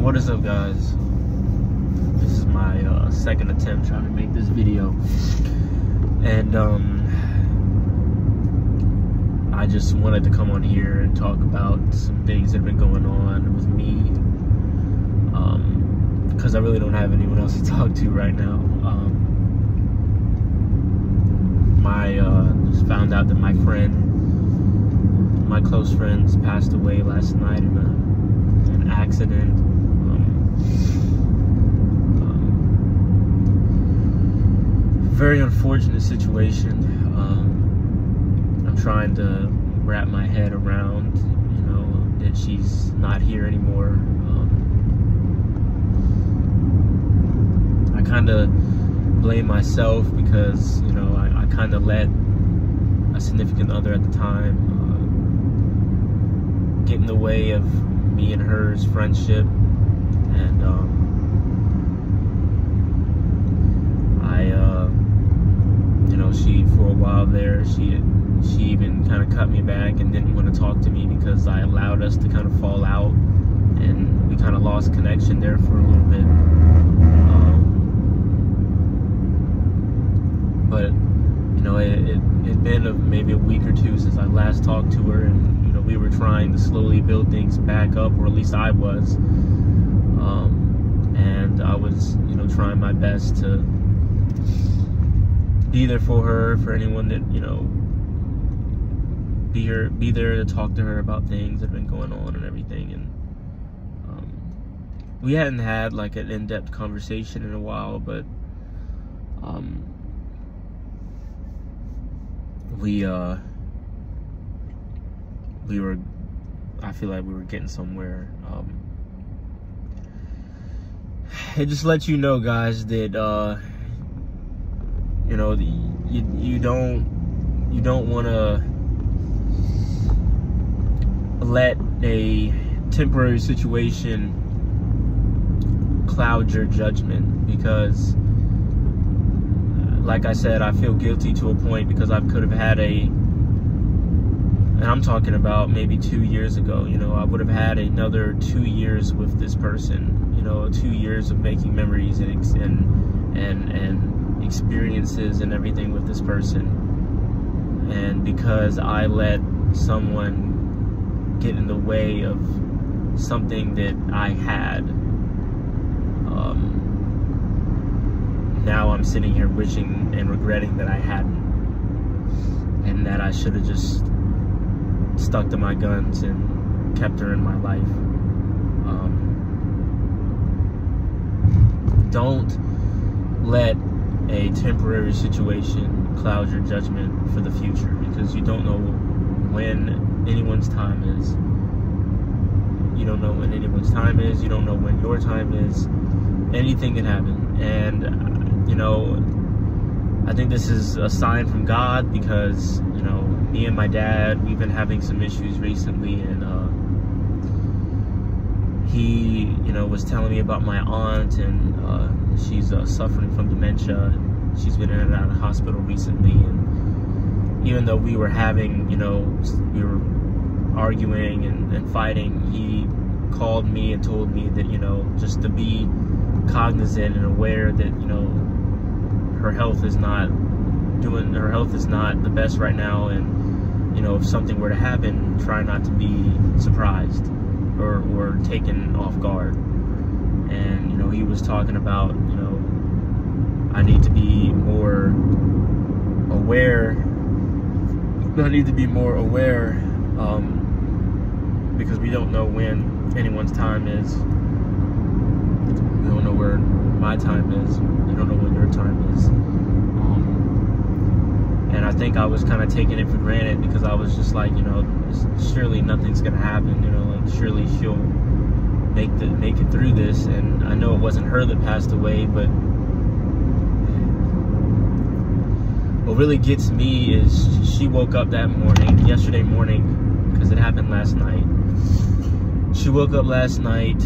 What is up, guys? This is my uh, second attempt trying to make this video, and um, I just wanted to come on here and talk about some things that have been going on with me, um, because I really don't have anyone else to talk to right now. Um, my uh, just found out that my friend, my close friends, passed away last night in a an accident. Um, very unfortunate situation. Um, I'm trying to wrap my head around, you know, that she's not here anymore. Um, I kind of blame myself because, you know, I, I kind of let a significant other at the time uh, get in the way of me and her's friendship and um, I uh, you know while there she she even kind of cut me back and didn't want to talk to me because I allowed us to kind of fall out and we kind of lost connection there for a little bit um, but you know it, it had been a, maybe a week or two since I last talked to her and you know, we were trying to slowly build things back up, or at least I was. Um, and I was, you know, trying my best to be there for her, for anyone that, you know, be her, be there to talk to her about things that have been going on and everything. And um, we hadn't had like an in-depth conversation in a while, but um, we uh we were, I feel like we were getting somewhere. Um, it just lets you know, guys, that uh, you know you you don't you don't want to let a temporary situation cloud your judgment because uh, like I said I feel guilty to a point because I could have had a and I'm talking about maybe two years ago, you know, I would have had another two years with this person, you know, two years of making memories and and and, and experiences and everything with this person. And because I let someone get in the way of something that I had, um, now I'm sitting here wishing and regretting that I hadn't, and that I should have just stuck to my guns and kept her in my life. Um, don't let a temporary situation clouds your judgment for the future because you don't know when anyone's time is. You don't know when anyone's time is. You don't know when your time is. Anything can happen. And, you know, I think this is a sign from God because, you know, me and my dad, we've been having some issues recently, and uh, he, you know, was telling me about my aunt, and uh, she's uh, suffering from dementia. She's been in and out of hospital recently, and even though we were having, you know, we were arguing and, and fighting, he called me and told me that, you know, just to be cognizant and aware that, you know, her health is not doing her health is not the best right now and you know if something were to happen try not to be surprised or, or taken off guard. And you know he was talking about you know I need to be more aware I need to be more aware um, because we don't know when anyone's time is. We don't know where my time is. You don't know when your time is and I think I was kind of taking it for granted because I was just like, you know, surely nothing's gonna happen. You know, like surely she'll make the make it through this. And I know it wasn't her that passed away, but what really gets me is she woke up that morning, yesterday morning, because it happened last night. She woke up last night,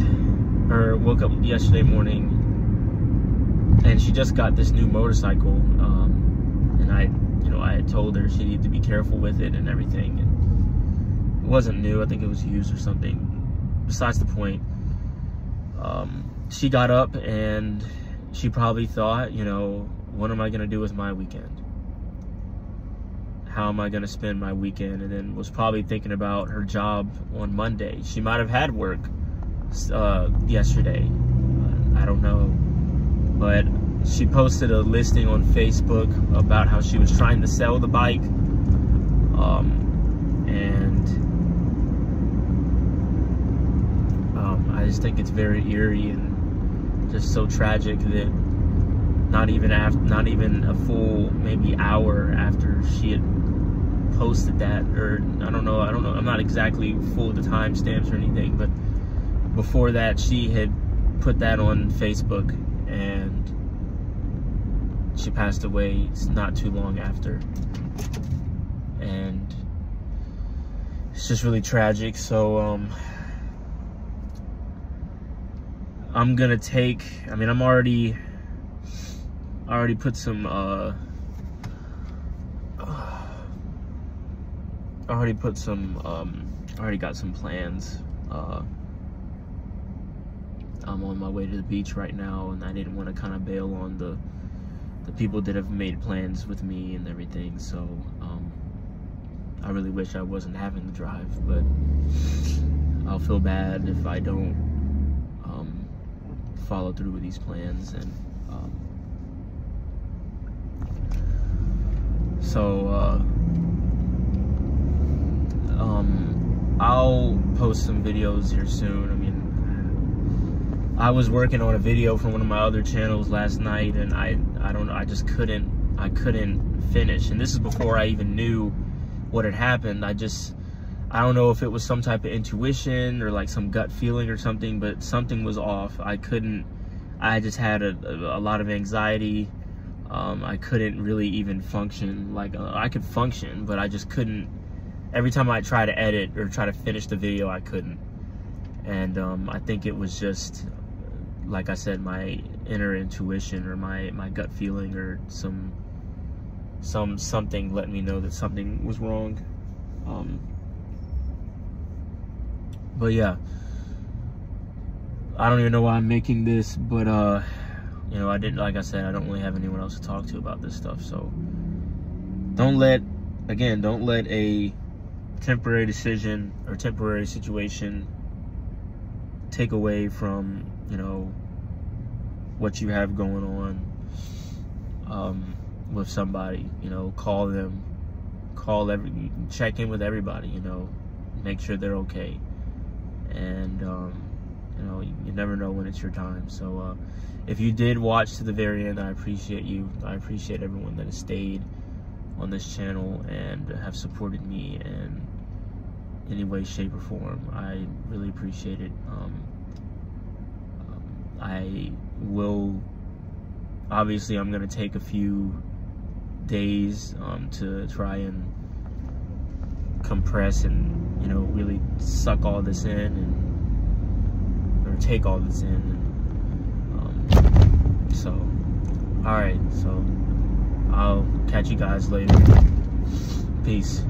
or woke up yesterday morning, and she just got this new motorcycle. Um, and I told her she needed to be careful with it and everything. And it wasn't new. I think it was used or something. Besides the point. um, she got up and she probably thought, you know, what am I going to do with my weekend? How am I going to spend my weekend? And then was probably thinking about her job on Monday. She might have had work uh, yesterday. I don't know. But she posted a listing on Facebook about how she was trying to sell the bike. Um, and um, I just think it's very eerie and just so tragic that not even after, not even a full maybe hour after she had posted that, or I don't know, I don't know, I'm not exactly full of the timestamps or anything, but before that, she had put that on Facebook she passed away not too long after. And it's just really tragic. So, um, I'm gonna take, I mean, I'm already, I already put some, uh, I already put some, um, I already got some plans, uh, I'm on my way to the beach right now and I didn't want to kind of bail on the the people that have made plans with me and everything so um, I really wish I wasn't having the drive but I'll feel bad if I don't um, follow through with these plans and um, so uh, um, I'll post some videos here soon. I mean I was working on a video for one of my other channels last night and I I don't know I just couldn't I couldn't finish. And this is before I even knew what had happened. I just I don't know if it was some type of intuition or like some gut feeling or something but something was off. I couldn't I just had a, a, a lot of anxiety. Um, I couldn't really even function. Like uh, I could function but I just couldn't. Every time I try to edit or try to finish the video I couldn't. And um, I think it was just like I said, my inner intuition or my, my gut feeling or some some something let me know that something was wrong. Um, but yeah, I don't even know why I'm making this, but uh, you know, I didn't, like I said, I don't really have anyone else to talk to about this stuff. So don't let, again, don't let a temporary decision or temporary situation take away from you know what you have going on um, with somebody you know call them call every check in with everybody you know make sure they're okay. And um, you know you, you, never know when it's your time. So uh, if you did watch to the very end I appreciate you. I appreciate everyone that has stayed on this channel and have supported me in any way shape or form. I really appreciate it. Um, I will obviously I'm gonna take a few days um, to try and compress and you know really suck all this in and or take all this in and, um, so all right so I'll catch you guys later. Peace